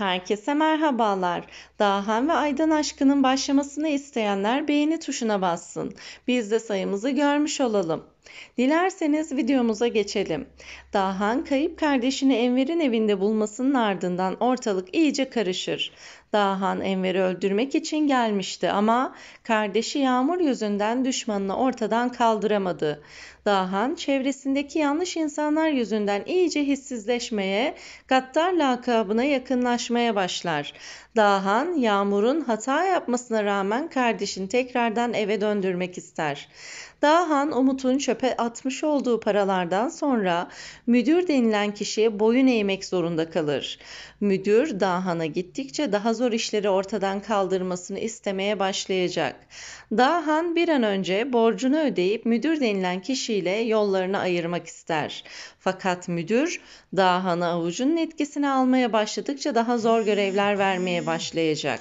Herkese merhabalar. Dahan ve Aydan aşkının başlamasını isteyenler beğeni tuşuna bassın. Biz de sayımızı görmüş olalım. Dilerseniz videomuza geçelim. Dahan kayıp kardeşini Enver'in evinde bulmasının ardından ortalık iyice karışır. Dahan Enver'i öldürmek için gelmişti ama kardeşi Yağmur yüzünden düşmanını ortadan kaldıramadı. Dahan çevresindeki yanlış insanlar yüzünden iyice hissizleşmeye, Gattar lakabına yakınlaşmaya başlar. Dahan, Yağmur'un hata yapmasına rağmen kardeşini tekrardan eve döndürmek ister. Dahan Umut'un çöpe atmış olduğu paralardan sonra müdür denilen kişiye boyun eğmek zorunda kalır. Müdür Dahan'a gittikçe daha zor işleri ortadan kaldırmasını istemeye başlayacak. Dahan bir an önce borcunu ödeyip müdür denilen kişiyle yollarını ayırmak ister. Fakat müdür Dahan'ı avucunun etkisine almaya başladıkça daha zor görevler vermeye başlayacak.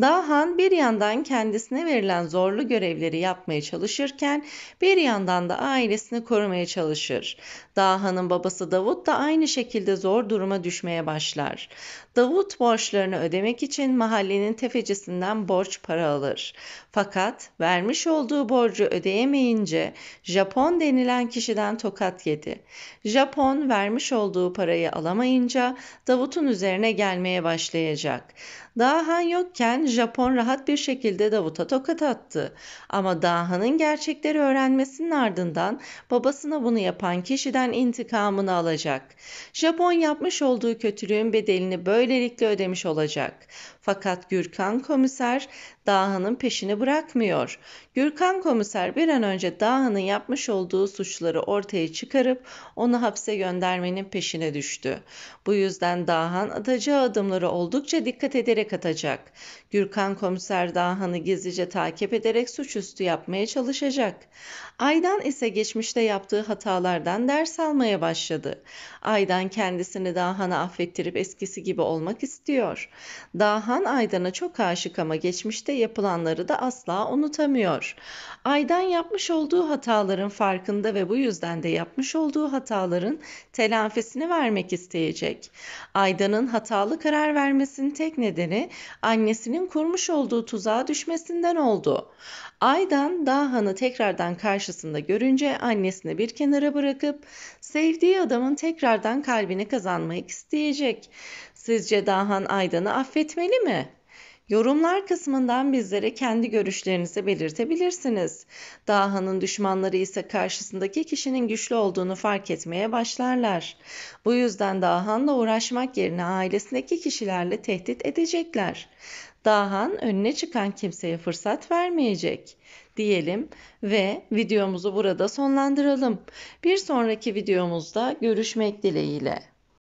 Dahan bir yandan kendisine verilen zorlu görevleri yapmaya çalışırken bir yandan da ailesini korumaya çalışır. Dahan'ın babası Davut da aynı şekilde zor duruma düşmeye başlar. Davut borçlarını ödemek için mahallenin tefecisinden borç para alır. Fakat vermiş olduğu borcu ödeyemeyince Japon denilen kişiden tokat yedi. Japon vermiş olduğu parayı alamayınca Davut'un üzerine gelmeye başlayacak. Dahan yokken Japon rahat bir şekilde Davut'a tokat attı. Ama Dahan'ın gerçekleri öğrenmesinin ardından babasına bunu yapan kişiden intikamını alacak. Japon yapmış olduğu kötülüğün bedelini böylelikle ödemiş olacak. Fakat Gürkan komiser Dahan'ın peşini bırakmıyor. Gürkan komiser bir an önce Dahan'ın yapmış olduğu suçları ortaya çıkarıp onu hapse göndermenin peşine düştü. Bu yüzden Dahan atacağı adımları oldukça dikkat ederek atacak. Gürkan komiser Dahan'ı gizlice takip ederek suçüstü yapmaya çalışacak. Aydan ise geçmişte yaptığı hatalardan ders almaya başladı. Aydan kendisini Dahan'a affettirip eskisi gibi olmak istiyor. Dahan Aydan'a çok aşık ama geçmişte yapılanları da asla unutamıyor. Aydan yapmış olduğu hataların farkında ve bu yüzden de yapmış olduğu hataların telafisini vermek isteyecek. Aydan'ın hatalı karar vermesinin tek nedeni annesinin kurmuş olduğu tuzağa düşmesinden oldu. Aydan Dahan'ı tekrardan karşısında görünce annesini bir kenara bırakıp sevdiği adamın tekrardan kalbini kazanmak isteyecek. Sizce Dahan Aydan'ı affetmeli mi? Yorumlar kısmından bizlere kendi görüşlerinizi belirtebilirsiniz. Dahan'ın düşmanları ise karşısındaki kişinin güçlü olduğunu fark etmeye başlarlar. Bu yüzden Dahan'la uğraşmak yerine ailesindeki kişilerle tehdit edecekler. Dahan önüne çıkan kimseye fırsat vermeyecek diyelim ve videomuzu burada sonlandıralım. Bir sonraki videomuzda görüşmek dileğiyle.